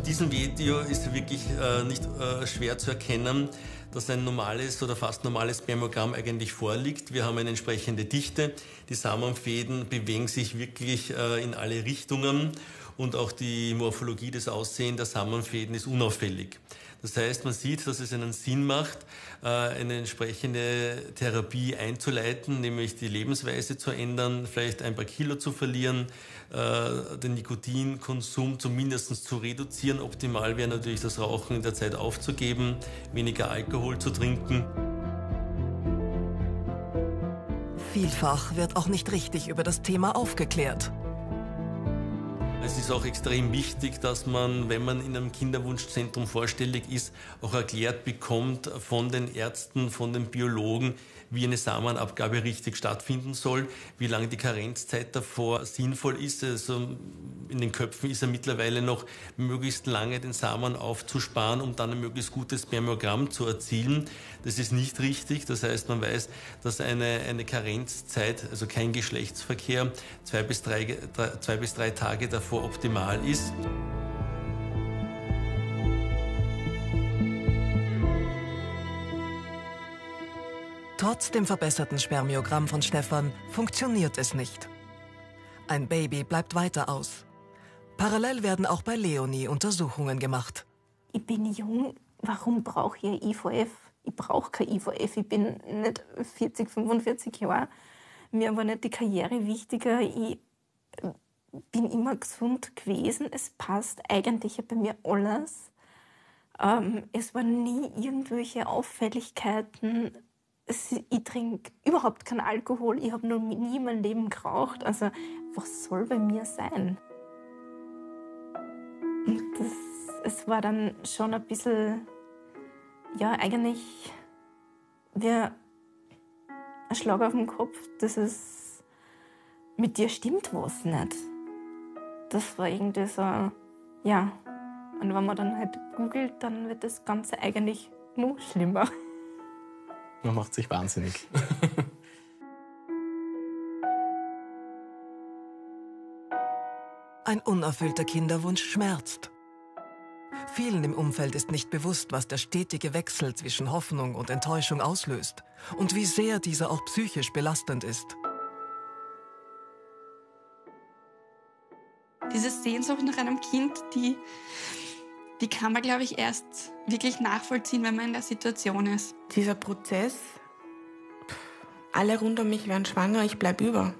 diesem Video ist wirklich äh, nicht äh, schwer zu erkennen, dass ein normales oder fast normales Spermogramm eigentlich vorliegt. Wir haben eine entsprechende Dichte. Die Samenfäden bewegen sich wirklich äh, in alle Richtungen und auch die Morphologie des Aussehens der Samenfäden ist unauffällig. Das heißt, man sieht, dass es einen Sinn macht, äh, eine entsprechende Therapie einzuleiten, nämlich die Lebensweise zu ändern, vielleicht ein paar Kilo zu verlieren, äh, den Nikotinkonsum zumindest zu reduzieren. Optimal wäre natürlich das Rauchen in der Zeit aufzugeben, weniger Alkohol zu trinken. Vielfach wird auch nicht richtig über das Thema aufgeklärt. Es ist auch extrem wichtig, dass man, wenn man in einem Kinderwunschzentrum vorstellig ist, auch erklärt bekommt von den Ärzten, von den Biologen, wie eine Samenabgabe richtig stattfinden soll, wie lange die Karenzzeit davor sinnvoll ist. Also in den Köpfen ist ja mittlerweile noch möglichst lange den Samen aufzusparen, um dann ein möglichst gutes Spermogramm zu erzielen. Das ist nicht richtig. Das heißt, man weiß, dass eine, eine Karenzzeit, also kein Geschlechtsverkehr, zwei bis drei, zwei bis drei Tage davor optimal ist. Trotz dem verbesserten Spermiogramm von Stefan funktioniert es nicht. Ein Baby bleibt weiter aus. Parallel werden auch bei Leonie Untersuchungen gemacht. Ich bin jung, warum brauche ich IVF? Ich brauche kein IVF, ich bin nicht 40, 45 Jahre. Mir war nicht die Karriere wichtiger. Ich bin immer gesund gewesen. Es passt eigentlich bei mir alles. Ähm, es waren nie irgendwelche Auffälligkeiten ich trinke überhaupt keinen Alkohol, ich habe noch nie in meinem Leben geraucht. Also, was soll bei mir sein? Und das, es war dann schon ein bisschen, ja, eigentlich wie ein Schlag auf den Kopf, dass es mit dir stimmt was nicht. Das war irgendwie so, ja. Und wenn man dann halt googelt, dann wird das Ganze eigentlich noch schlimmer. Man macht sich wahnsinnig. Ein unerfüllter Kinderwunsch schmerzt. Vielen im Umfeld ist nicht bewusst, was der stetige Wechsel zwischen Hoffnung und Enttäuschung auslöst und wie sehr dieser auch psychisch belastend ist. Diese Sehnsucht nach einem Kind, die die kann man, glaube ich, erst wirklich nachvollziehen, wenn man in der Situation ist. Dieser Prozess, alle rund um mich werden schwanger, ich bleibe über.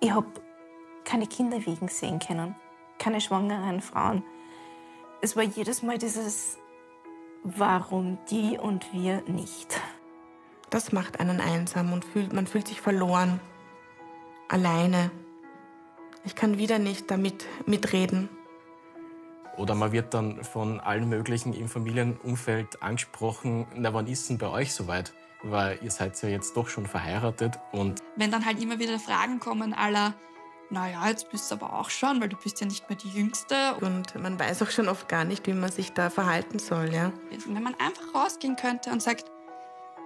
Ich habe keine Kinder wegen sehen können, keine schwangeren Frauen. Es war jedes Mal dieses Warum die und wir nicht. das macht einen einsam und fühlt, man fühlt sich verloren, alleine. Ich kann wieder nicht damit mitreden. Oder man wird dann von allen möglichen im Familienumfeld angesprochen, na wann ist denn bei euch soweit? Weil ihr seid ja jetzt doch schon verheiratet und... Wenn dann halt immer wieder Fragen kommen aller, naja, jetzt bist du aber auch schon, weil du bist ja nicht mehr die Jüngste. Und man weiß auch schon oft gar nicht, wie man sich da verhalten soll, ja. Wenn man einfach rausgehen könnte und sagt,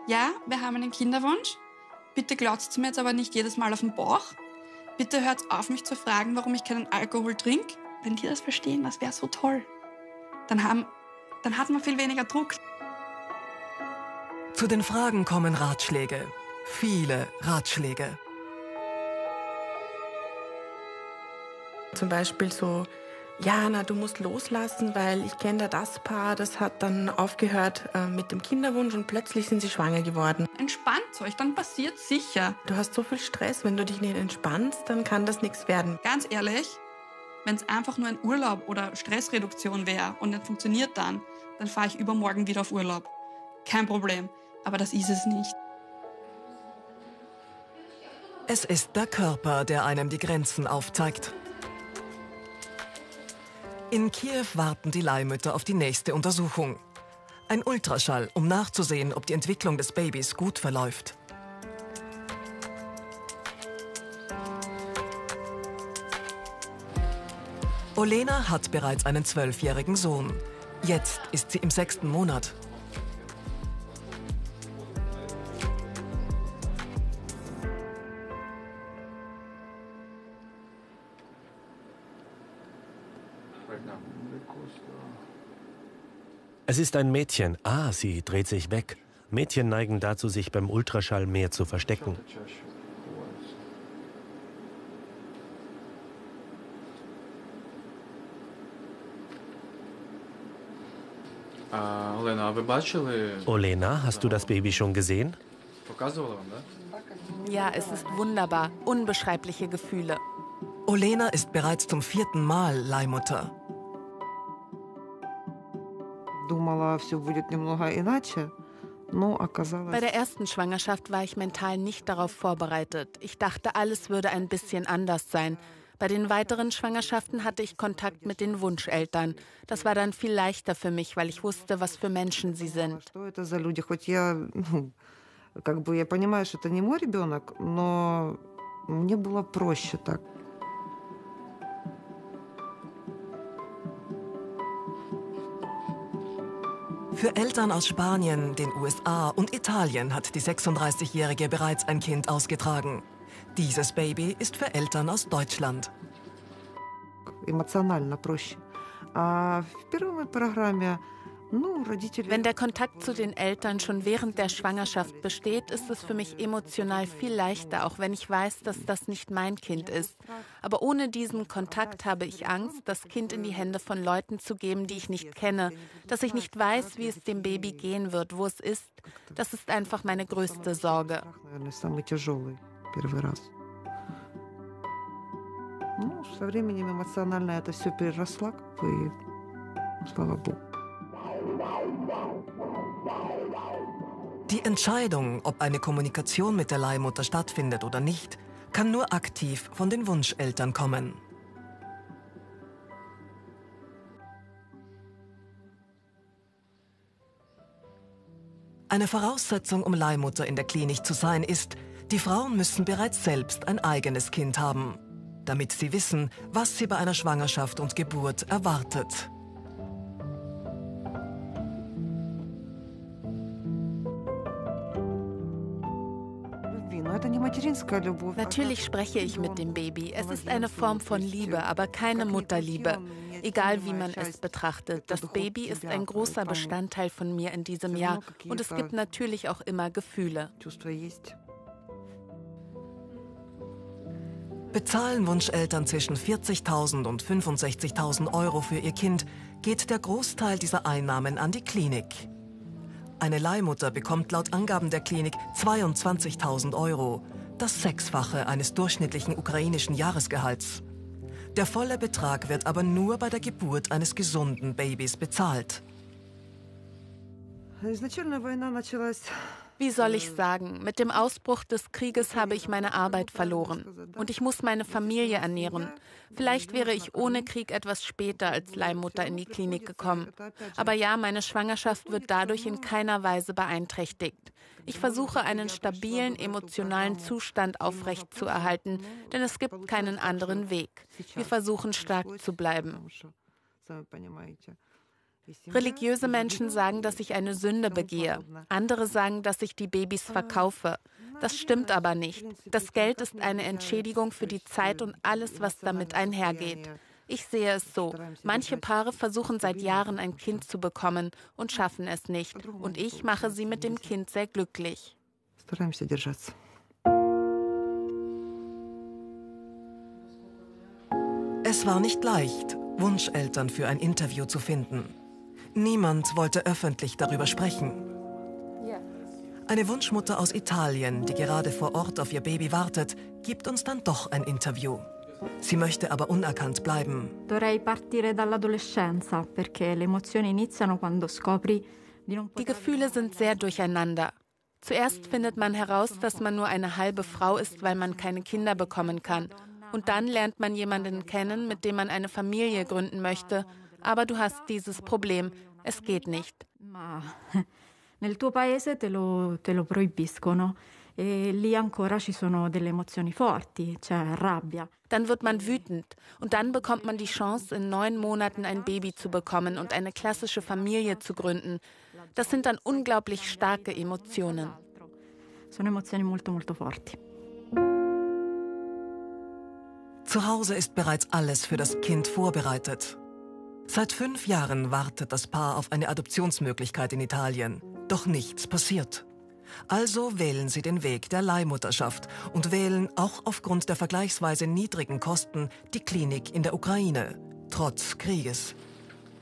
ja, wir haben einen Kinderwunsch, bitte glotzt mir jetzt aber nicht jedes Mal auf den Bauch. Bitte hört auf, mich zu fragen, warum ich keinen Alkohol trinke. Wenn die das verstehen, das wäre so toll. Dann, haben, dann hat man viel weniger Druck. Zu den Fragen kommen Ratschläge. Viele Ratschläge. Zum Beispiel so, ja, na, du musst loslassen, weil ich kenne da das Paar, das hat dann aufgehört äh, mit dem Kinderwunsch und plötzlich sind sie schwanger geworden. Entspannt euch, dann passiert sicher. Du hast so viel Stress, wenn du dich nicht entspannst, dann kann das nichts werden. Ganz ehrlich, wenn es einfach nur ein Urlaub oder Stressreduktion wäre und nicht funktioniert dann, dann fahre ich übermorgen wieder auf Urlaub. Kein Problem, aber das ist es nicht. Es ist der Körper, der einem die Grenzen aufzeigt. In Kiew warten die Leihmütter auf die nächste Untersuchung. Ein Ultraschall, um nachzusehen, ob die Entwicklung des Babys gut verläuft. Olena hat bereits einen zwölfjährigen Sohn. Jetzt ist sie im sechsten Monat. Es ist ein Mädchen. Ah, sie dreht sich weg. Mädchen neigen dazu, sich beim Ultraschall mehr zu verstecken. Olena, hast du das Baby schon gesehen? Ja, es ist wunderbar. Unbeschreibliche Gefühle. Olena ist bereits zum vierten Mal Leihmutter. Bei der ersten Schwangerschaft war ich mental nicht darauf vorbereitet. Ich dachte, alles würde ein bisschen anders sein. Bei den weiteren Schwangerschaften hatte ich Kontakt mit den Wunscheltern. Das war dann viel leichter für mich, weil ich wusste, was für Menschen sie sind. Как бы я понимаю, что это не мой ребенок, но мне было проще так. Für Eltern aus Spanien, den USA und Italien hat die 36-Jährige bereits ein Kind ausgetragen. Dieses Baby ist für Eltern aus Deutschland. Wenn der Kontakt zu den Eltern schon während der Schwangerschaft besteht, ist es für mich emotional viel leichter, auch wenn ich weiß, dass das nicht mein Kind ist. Aber ohne diesen Kontakt habe ich Angst, das Kind in die Hände von Leuten zu geben, die ich nicht kenne, dass ich nicht weiß, wie es dem Baby gehen wird, wo es ist. Das ist einfach meine größte Sorge Ну, со временем эмоционально это все переросла, как бы, и слава богу. Die Entscheidung, ob eine Kommunikation mit der Leihmutter stattfindet oder nicht, kann nur aktiv von den Wunscheltern kommen. Eine Voraussetzung, um Leihmutter in der Klinik zu sein, ist, die Frauen müssen bereits selbst ein eigenes Kind haben, damit sie wissen, was sie bei einer Schwangerschaft und Geburt erwartet. Natürlich spreche ich mit dem Baby. Es ist eine Form von Liebe, aber keine Mutterliebe. Egal wie man es betrachtet. Das Baby ist ein großer Bestandteil von mir in diesem Jahr und es gibt natürlich auch immer Gefühle. Bezahlen Wunscheltern zwischen 40.000 und 65.000 Euro für ihr Kind, geht der Großteil dieser Einnahmen an die Klinik. Eine Leihmutter bekommt laut Angaben der Klinik 22.000 Euro, das Sechsfache eines durchschnittlichen ukrainischen Jahresgehalts. Der volle Betrag wird aber nur bei der Geburt eines gesunden Babys bezahlt. Wie soll ich sagen, mit dem Ausbruch des Krieges habe ich meine Arbeit verloren und ich muss meine Familie ernähren. Vielleicht wäre ich ohne Krieg etwas später als Leihmutter in die Klinik gekommen. Aber ja, meine Schwangerschaft wird dadurch in keiner Weise beeinträchtigt. Ich versuche einen stabilen emotionalen Zustand aufrechtzuerhalten, denn es gibt keinen anderen Weg. Wir versuchen stark zu bleiben. Religiöse Menschen sagen, dass ich eine Sünde begehe. Andere sagen, dass ich die Babys verkaufe. Das stimmt aber nicht. Das Geld ist eine Entschädigung für die Zeit und alles, was damit einhergeht. Ich sehe es so. Manche Paare versuchen seit Jahren ein Kind zu bekommen und schaffen es nicht. Und ich mache sie mit dem Kind sehr glücklich. Es war nicht leicht, Wunscheltern für ein Interview zu finden. Niemand wollte öffentlich darüber sprechen. Eine Wunschmutter aus Italien, die gerade vor Ort auf ihr Baby wartet, gibt uns dann doch ein Interview. Sie möchte aber unerkannt bleiben. Die Gefühle sind sehr durcheinander. Zuerst findet man heraus, dass man nur eine halbe Frau ist, weil man keine Kinder bekommen kann. Und dann lernt man jemanden kennen, mit dem man eine Familie gründen möchte aber du hast dieses Problem. Es geht nicht. Nel tuo paese te lo, te lo proibiscono. E lì ancora ci sono delle emozioni forti, c'è rabbia. Dann wird man wütend und dann bekommt man die Chance, in neun Monaten ein Baby zu bekommen und eine klassische Familie zu gründen. Das sind dann unglaublich starke Emotionen. Sono emozioni molto molto forti. Zu Hause ist bereits alles für das Kind vorbereitet. Seit fünf Jahren wartet das Paar auf eine Adoptionsmöglichkeit in Italien. Doch nichts passiert. Also wählen sie den Weg der Leihmutterschaft und wählen auch aufgrund der vergleichsweise niedrigen Kosten die Klinik in der Ukraine, trotz Krieges.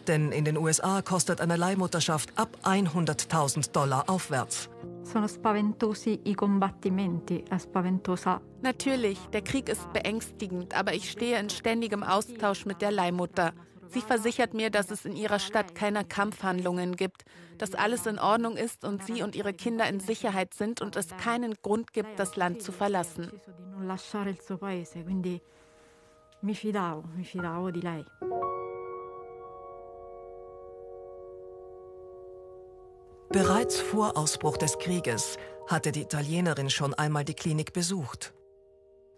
Denn in den USA kostet eine Leihmutterschaft ab 100.000 Dollar aufwärts. Natürlich, der Krieg ist beängstigend, aber ich stehe in ständigem Austausch mit der Leihmutter. Sie versichert mir, dass es in ihrer Stadt keine Kampfhandlungen gibt, dass alles in Ordnung ist und sie und ihre Kinder in Sicherheit sind und es keinen Grund gibt, das Land zu verlassen. Bereits vor Ausbruch des Krieges hatte die Italienerin schon einmal die Klinik besucht.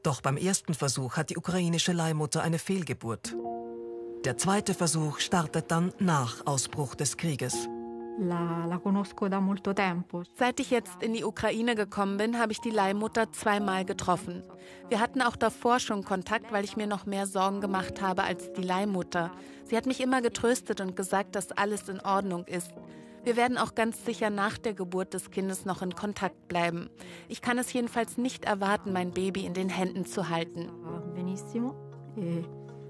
Doch beim ersten Versuch hat die ukrainische Leihmutter eine Fehlgeburt. Der zweite Versuch startet dann nach Ausbruch des Krieges. Seit ich jetzt in die Ukraine gekommen bin, habe ich die Leihmutter zweimal getroffen. Wir hatten auch davor schon Kontakt, weil ich mir noch mehr Sorgen gemacht habe als die Leihmutter. Sie hat mich immer getröstet und gesagt, dass alles in Ordnung ist. Wir werden auch ganz sicher nach der Geburt des Kindes noch in Kontakt bleiben. Ich kann es jedenfalls nicht erwarten, mein Baby in den Händen zu halten. Benissimo. E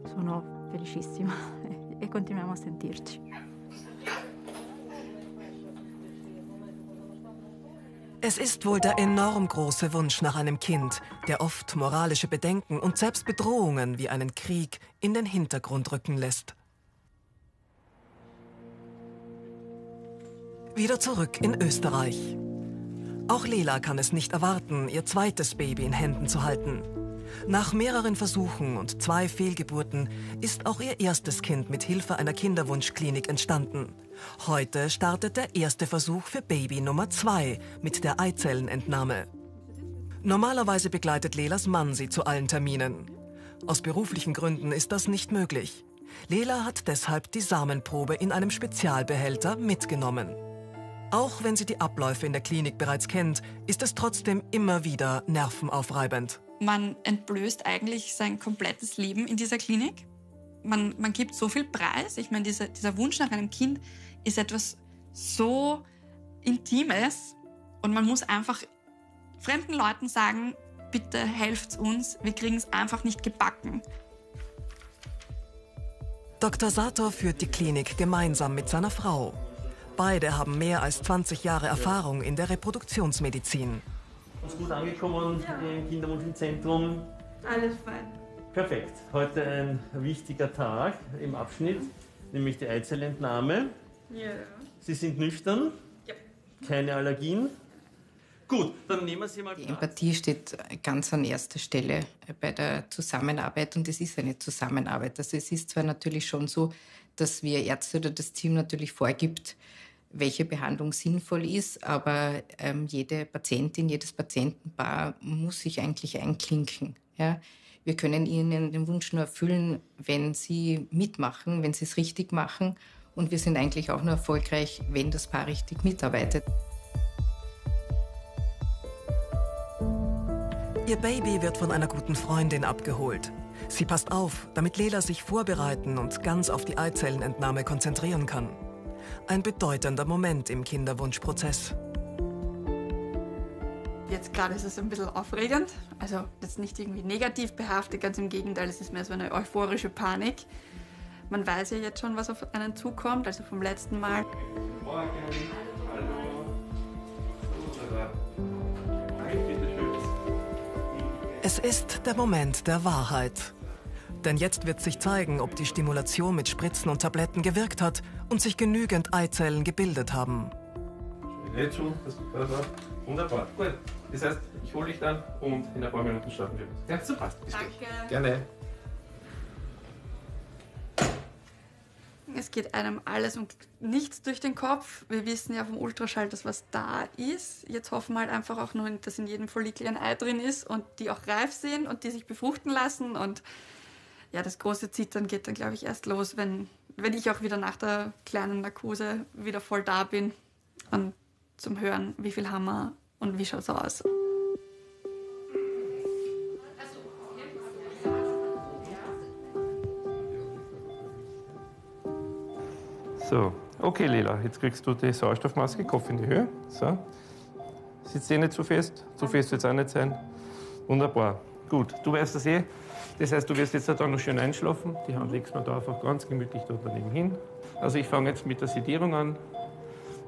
sono felicissima *laughs* e continuiamo a sentirci. Es ist wohl der enorm große Wunsch nach einem Kind, der oft moralische Bedenken und selbst Bedrohungen wie einen Krieg in den Hintergrund rücken lässt. Wieder zurück in Österreich. Auch Lela kann es nicht erwarten, ihr zweites Baby in Händen zu halten. Nach mehreren Versuchen und zwei Fehlgeburten ist auch ihr erstes Kind mit Hilfe einer Kinderwunschklinik entstanden. Heute startet der erste Versuch für Baby Nummer zwei mit der Eizellenentnahme. Normalerweise begleitet Lelas Mann sie zu allen Terminen. Aus beruflichen Gründen ist das nicht möglich. Lela hat deshalb die Samenprobe in einem Spezialbehälter mitgenommen. Auch wenn sie die Abläufe in der Klinik bereits kennt, ist es trotzdem immer wieder nervenaufreibend man entblößt eigentlich sein komplettes Leben in dieser Klinik. Man, man gibt so viel Preis. Ich meine, dieser, dieser Wunsch nach einem Kind ist etwas so Intimes und man muss einfach fremden Leuten sagen, bitte helft uns, wir kriegen es einfach nicht gebacken. Dr. Sator führt die Klinik gemeinsam mit seiner Frau. Beide haben mehr als 20 Jahre Erfahrung in der Reproduktionsmedizin. Ist gut angekommen ja. im Kinderwunsch im Zentrum? Alles fein. Perfekt. Heute ein wichtiger Tag im Abschnitt, nämlich die Eizellentnahme. Ja. Sie sind nüchtern? Ja. Keine Allergien? Gut, dann nehmen wir Sie mal Die Empathie steht ganz an erster Stelle bei der Zusammenarbeit und es ist eine Zusammenarbeit. Also es ist zwar natürlich schon so, dass wir Ärzte oder das Team natürlich vorgibt, welche Behandlung sinnvoll ist, aber ähm, jede Patientin, jedes Patientenpaar muss sich eigentlich einklinken. Ja? Wir können ihnen den Wunsch nur erfüllen, wenn sie mitmachen, wenn sie es richtig machen. Und wir sind eigentlich auch nur erfolgreich, wenn das Paar richtig mitarbeitet. Ihr Baby wird von einer guten Freundin abgeholt. Sie passt auf, damit Lela sich vorbereiten und ganz auf die Eizellenentnahme konzentrieren kann. Ein bedeutender Moment im Kinderwunschprozess. Jetzt gerade ist es ein bisschen aufregend, also jetzt nicht irgendwie negativ behaftet, ganz im Gegenteil, es ist mehr so eine euphorische Panik. Man weiß ja jetzt schon, was auf einen zukommt, also vom letzten Mal. Morgen. Hallo. Es ist der Moment der Wahrheit. Denn jetzt wird sich zeigen, ob die Stimulation mit Spritzen und Tabletten gewirkt hat und sich genügend Eizellen gebildet haben. Nicht zu, das war wunderbar. Gut. Das heißt, ich hole dich dann und in ein paar Minuten starten wir. Ja, super. Bis Danke. gleich. Gerne. Es geht einem alles und nichts durch den Kopf. Wir wissen ja vom Ultraschall, dass was da ist. Jetzt hoffen wir halt einfach auch nur, dass in jedem Follikel ein Ei drin ist und die auch reif sind und die sich befruchten lassen. Und ja, das große Zittern geht dann, glaube ich, erst los, wenn, wenn ich auch wieder nach der kleinen Narkose wieder voll da bin und zum Hören, wie viel haben wir und wie schaut es aus. So, okay, Lela, jetzt kriegst du die Sauerstoffmaske, Kopf in die Höhe. So. Sitzt eh nicht zu fest, zu fest wird es auch nicht sein. Wunderbar. Gut, du weißt das eh. Das heißt, du wirst jetzt da noch schön einschlafen. Die Hand legst du da einfach ganz gemütlich dort daneben hin. Also ich fange jetzt mit der Sedierung an.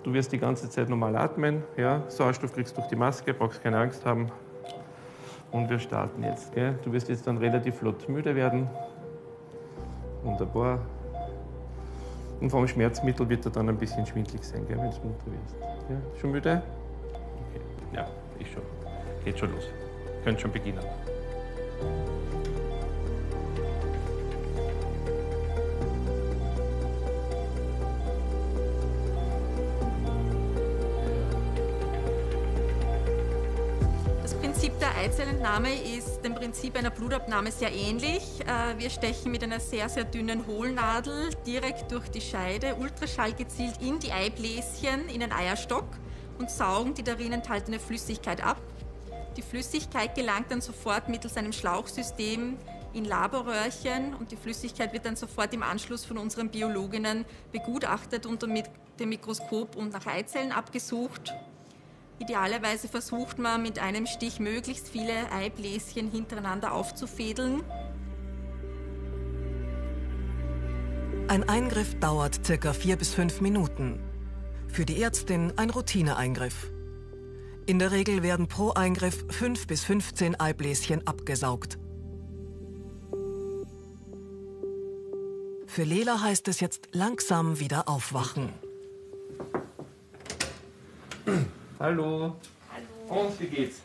Du wirst die ganze Zeit normal atmen. Ja? Sauerstoff kriegst du durch die Maske, brauchst keine Angst haben. Und wir starten jetzt. Gell? Du wirst jetzt dann relativ flott müde werden. Wunderbar. Und vom Schmerzmittel wird er dann ein bisschen schwindlig sein, wenn du munter wirst. Ja? Schon müde? Okay. Ja, ich schon. Geht schon los. Könnt schon beginnen. Eizellentnahme ist dem Prinzip einer Blutabnahme sehr ähnlich. Äh, Wir stechen mit einer sehr, sehr dünnen Hohlnadel direkt durch die Scheide, Ultraschall gezielt in die Eibläschen, in den Eierstock und saugen die darin enthaltene Flüssigkeit ab. Die Flüssigkeit gelangt dann sofort mittels einem Schlauchsystem in Laborröhrchen und die Flüssigkeit wird dann sofort im Anschluss von unseren Biologinnen begutachtet unter mit dem Mikroskop und nach Eizellen abgesucht. Idealerweise versucht man mit einem Stich möglichst viele Eibläschen hintereinander aufzufädeln. Ein Eingriff dauert circa vier bis fünf Minuten. Für die Ärztin ein Routineeingriff. In der Regel werden pro Eingriff fünf bis 15 Eibläschen abgesaugt. Für Lela heißt es jetzt langsam wieder aufwachen. Hallo. Hallo. Und wie geht's?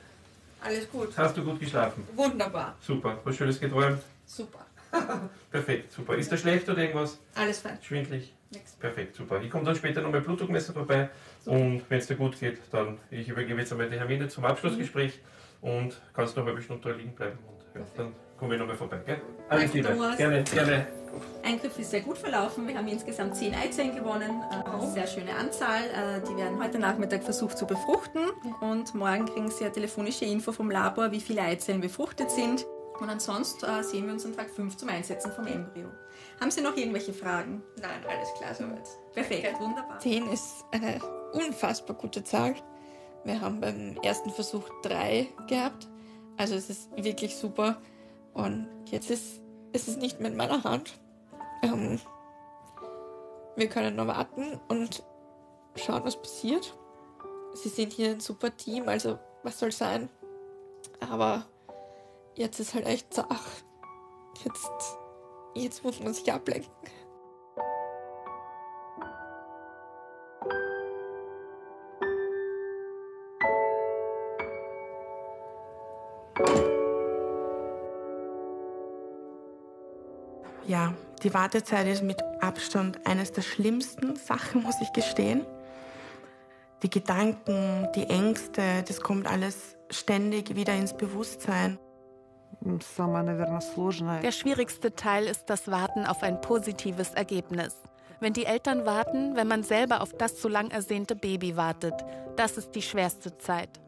Alles gut. Hast du gut geschlafen? Wunderbar. Super. Was Schönes geträumt? Super. *laughs* Perfekt, super. Ist da schlecht oder irgendwas? Alles fein. Schwindlig? Nix. Perfekt, super. Ich komme dann später noch mit Blutdruckmesser vorbei und wenn es dir gut geht, dann ich übergebe jetzt einmal die Hermine zum Abschlussgespräch und kannst noch eine halbe Stunde da liegen bleiben und ja, dann komme ich nochmal vorbei. Gell? Alles Danke, Liebe. Gerne, gerne. Eingriff ist sehr gut verlaufen. Wir haben insgesamt zehn Eizellen gewonnen. Äh, Eine sehr schöne Anzahl. Äh, Die werden heute Nachmittag versucht zu befruchten. Und morgen kriegen Sie eine telefonische Info vom Labor, wie viele Eizellen befruchtet sind. Und ansonsten äh, sehen wir uns an Tag 5 zum Einsetzen vom Embryo. Haben Sie noch irgendwelche Fragen? Nein, alles klar soweit. Perfekt, wunderbar. 10 ist eine unfassbar gute Zahl. Wir haben beim ersten Versuch drei gehabt. Also es ist wirklich super. Und jetzt ist, ist es nicht in meiner Hand. Ähm, wir können nur warten und schauen, was passiert. Sie sind hier ein super Team, also was soll sein. Aber jetzt ist halt echt so, ach, jetzt, jetzt muss man sich ablenken. Die Wartezeit ist mit Abstand eines der schlimmsten Sachen, muss ich gestehen. Die Gedanken, die Ängste, das kommt alles ständig wieder ins Bewusstsein. Der schwierigste Teil ist das Warten auf ein positives Ergebnis. Wenn die Eltern warten, wenn man selber auf das so lang ersehnte Baby wartet, das ist die schwerste Zeit.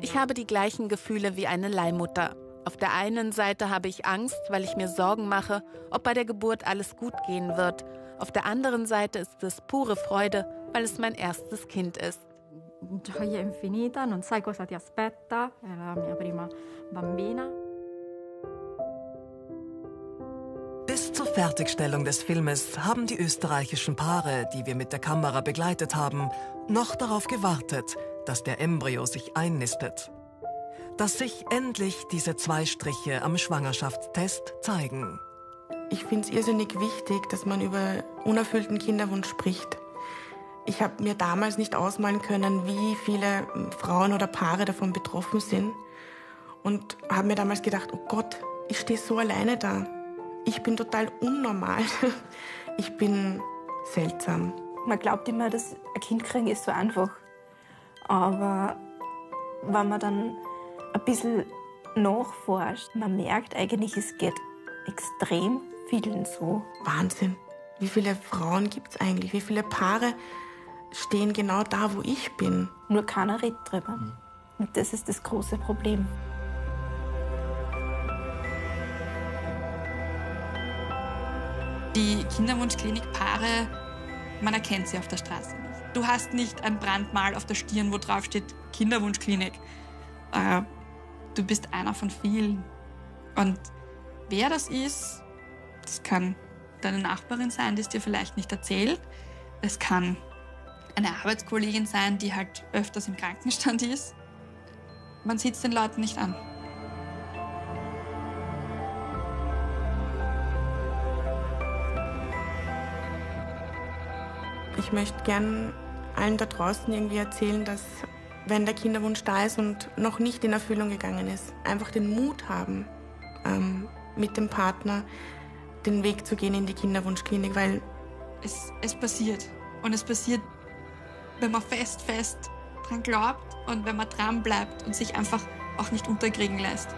Ich habe die gleichen Gefühle wie eine Leihmutter. Auf der einen Seite habe ich Angst, weil ich mir Sorgen mache, ob bei der Geburt alles gut gehen wird. Auf der anderen Seite ist es pure Freude, weil es mein erstes Kind ist. Gioia infinita, non sai cosa ti aspetta, è la mia prima bambina. Fertigstellung des Filmes haben die österreichischen Paare, die wir mit der Kamera begleitet haben, noch darauf gewartet, dass der Embryo sich einnistet. Dass sich endlich diese zwei Striche am Schwangerschaftstest zeigen. Ich finde es irrsinnig wichtig, dass man über unerfüllten Kinderwunsch spricht. Ich habe mir damals nicht ausmalen können, wie viele Frauen oder Paare davon betroffen sind. Und habe mir damals gedacht, oh Gott, ich stehe so alleine da. Ich bin total unnormal. *laughs* Ich bin seltsam. Man glaubt immer, dass ein Kind kriegen ist so einfach. Aber wenn man dann ein bisschen nachforscht, man merkt eigentlich, es geht extrem vielen so. Wahnsinn. Wie viele Frauen gibt es eigentlich? Wie viele Paare stehen genau da, wo ich bin? Nur keiner redet drüber. Mhm. Und das ist das große Problem. Die Kinderwunschklinik-Paare, man erkennt sie auf der Straße nicht. Du hast nicht ein Brandmal auf der Stirn, wo drauf steht Kinderwunschklinik. Äh, du bist einer von vielen. Und wer das ist, das kann deine Nachbarin sein, die es dir vielleicht nicht erzählt. Es kann eine Arbeitskollegin sein, die halt öfters im Krankenstand ist. Man sieht es den Leuten nicht an. Ich möchte gern allen da draußen irgendwie erzählen, dass wenn der Kinderwunsch da ist und noch nicht in Erfüllung gegangen ist, einfach den Mut haben, ähm, mit dem Partner den Weg zu gehen in die Kinderwunschklinik, weil es, es passiert. Und es passiert, wenn man fest, fest dran glaubt und wenn man dran bleibt und sich einfach auch nicht unterkriegen lässt.